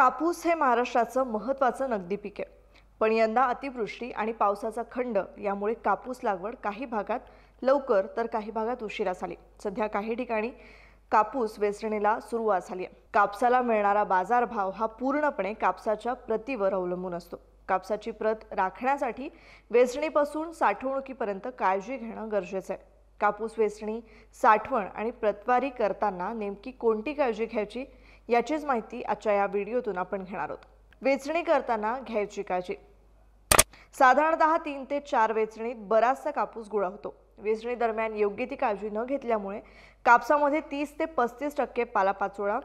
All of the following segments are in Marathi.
कापूस हे महाराष्ट्राचं महत्त्वाचं नगदी पीक आहे. पण यंदा अतिवृष्टी आणि पावसाचा खंड यामुळे कापूस लागवड काही भागात लवकर तर काही भागात उशिरा झाली. सध्या काही ठिकाणी कापूस वेचणीला सुरुवात झाली आहे. कापसाला मिळणारा बाजारभाव हा पूर्णपणे कापसाच्या प्रतीवर अवलंबून असतो. कापसाची प्रत राखण्यासाठी वेचणीपासून साठवणुकीपर्यंत काळजी घेणं गरजेचं आहे. कापूस वेचणी साठवण आणि प्रतवारी करताना नेमकी कोणती काळजी घ्यायची याचीच माहिती आजच्या या व्हिडिओतून आपण घेणार आहोत. वेचणी करताना घ्यायची काळजी. साधारणतः तीन ते चार वेचणीत बराचसा कापूस गोळा होतो. वेचणी दरम्यान योग्य ती काळजी न घेतल्यामुळे कापसामध्ये तीस ते पस्तीस टक्के पालापाचोळा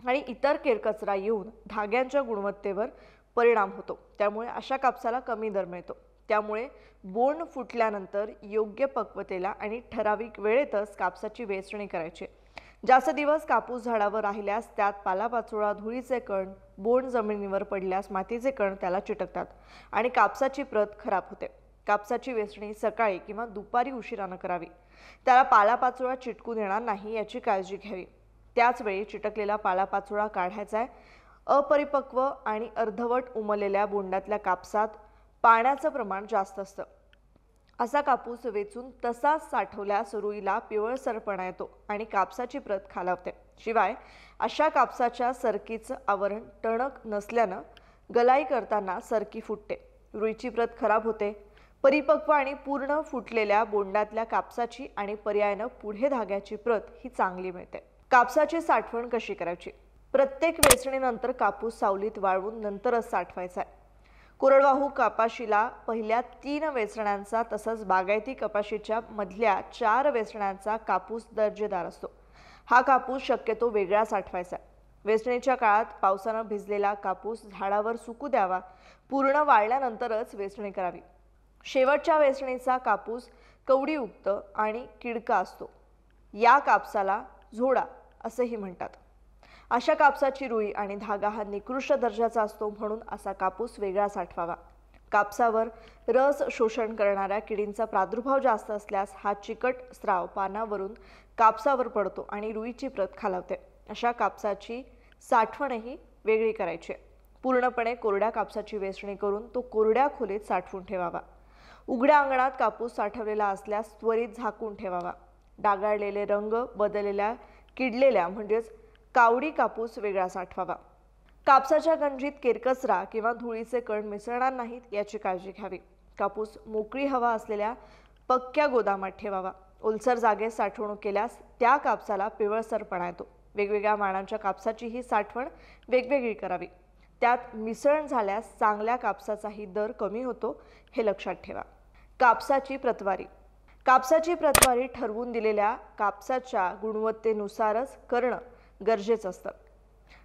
आणि इतर केरकचरा येऊन धाग्यांच्या गुणवत्तेवर परिणाम होतो. त्यामुळे अशा कापसाला कमी दर मिळतो. त्यामुळे बोंड फुटल्यानंतर योग्य पक्वतेला आणि ठराविक वेळेतच कापसाची वेचणी करायची. जास्त दिवस कापूस झाडावर राहिल्यास त्यात पालापाचोळा धुळीचे कण बोंड जमिनीवर पडल्यास मातीचे कण त्याला चिटकतात आणि कापसाची प्रत खराब होते. कापसाची वेचणी सकाळी किंवा दुपारी उशिरानं करावी. त्याला पालापाचोळा चिटकून देणार नाही याची काळजी घ्यावी. त्याचवेळी चिटकलेला पालापाचोळा काढायचा आहे अपरिपक्व आणि अर्धवट उमललेल्या बोंडातल्या कापसात पाण्याचं प्रमाण जास्त असतं. असा कापूस वेचून तसाच साठवल्यास रुईला पिवळसरपणा येतो आणि कापसाची प्रत खालावते. शिवाय अशा कापसाच्या सरकीचं आवरण टणक नसल्यानं गलाई करताना सरकी फुटते. रुईची प्रत खराब होते. परिपक्व आणि पूर्ण फुटलेल्या बोंडातल्या कापसाची आणि पर्यायानं पुढे धाग्याची प्रत ही चांगली मिळते. कापसाची साठवण कशी करायची? प्रत्येक वेचणीनंतर कापूस सावलीत वाळवून नंतरच साठवायचा आहे. कोरडवाहू कपाशीला पहिल्या तीन वेचण्यांचा तसंच बागायती कपाशीच्या मधल्या चार वेचण्यांचा कापूस दर्जेदार असतो. हा कापूस शक्यतो वेगळा साठवायचा वेचणीच्या काळात पावसानं भिजलेला कापूस झाडावर सुकू द्यावा पूर्ण वाळल्यानंतरच वेचणी करावी. शेवटच्या वेचणीचा कापूस कवडीयुक्त आणि किडका असतो. या कापसाला झोडा असंही म्हणतात. अशा कापसाची रुई आणि धागा हा निकृष्ट दर्जाचा असतो म्हणून असा कापूस वेगळा साठवावा कापसावर रस शोषण करणाऱ्या किडींचा प्रादुर्भाव जास्त असल्यास हा चिकट स्राव पानावरून कापसावर पडतो आणि रुईची प्रत खालावते. अशा कापसाची साठवणही वेगळी करायची. आहे पूर्णपणे कोरड्या कापसाची वेचणी करून तो कोरड्या खोलीत साठवून ठेवावा. उघड्या अंगणात कापूस साठवलेला असल्यास त्वरित झाकून ठेवावा. डागाळलेले रंग बदललेल्या किडलेल्या म्हणजेच कावडी कापूस वेगळा साठवावा कापसाच्या गंजीत केरकचरा किंवा धुळीचे कण मिसळणार नाहीत याची काळजी घ्यावी. कापूस मोकळी हवा असलेल्या पक्क्या गोदामात ठेवावा. ओलसर जागेत साठवणूक केल्यास त्या कापसाला पिवळसरपणा येतो. वेगवेगळ्या मानांच्या कापसाची ही साठवण वेगवेगळी करावी. त्यात मिसळण झाल्यास चांगल्या कापसाचाही दर कमी होतो हे लक्षात ठेवा. कापसाची प्रतवारी. कापसाची प्रतवारी ठरवून दिलेल्या कापसाच्या गुणवत्तेनुसारच करणं गरजेचं असतं.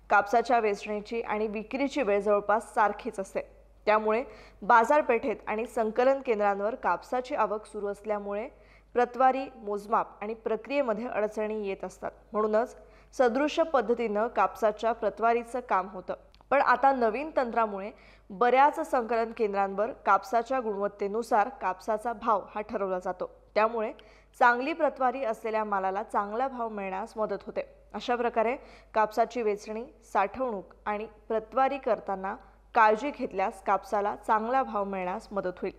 कापसाच्या वेचणीची आणि विक्रीची वेळ जवळपास सारखीच असते. त्यामुळे बाजारपेठेत आणि संकलन केंद्रांवर कापसाची आवक सुरू असल्यामुळे प्रतवारी मोजमाप आणि प्रक्रियेमध्ये अडचणी येत असतात. म्हणूनच सदृश्य पद्धतीनं कापसाच्या प्रतवारीचं काम होतं. पण आता नवीन तंत्रामुळे बऱ्याच संकलन केंद्रांवर कापसाच्या गुणवत्तेनुसार कापसाचा भाव हा ठरवला जातो. त्यामुळे चांगली प्रतवारी असलेल्या मालाला चांगला भाव मिळण्यास मदत होते. अशा प्रकारे कापसाची वेचणी साठवणूक आणि प्रतवारी करताना काळजी घेतल्यास कापसाला चांगला भाव मिळण्यास मदत होईल.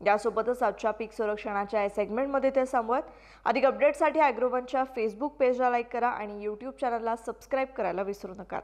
यासोबतच आजच्या पीक संरक्षणाच्या या सेगमेंटमध्ये ते संवाद. अधिक अपडेटसाठी ॲग्रोवनच्या फेसबुक पेजला लाईक करा आणि यूट्यूब चॅनलला सबस्क्राईब करायला विसरू नका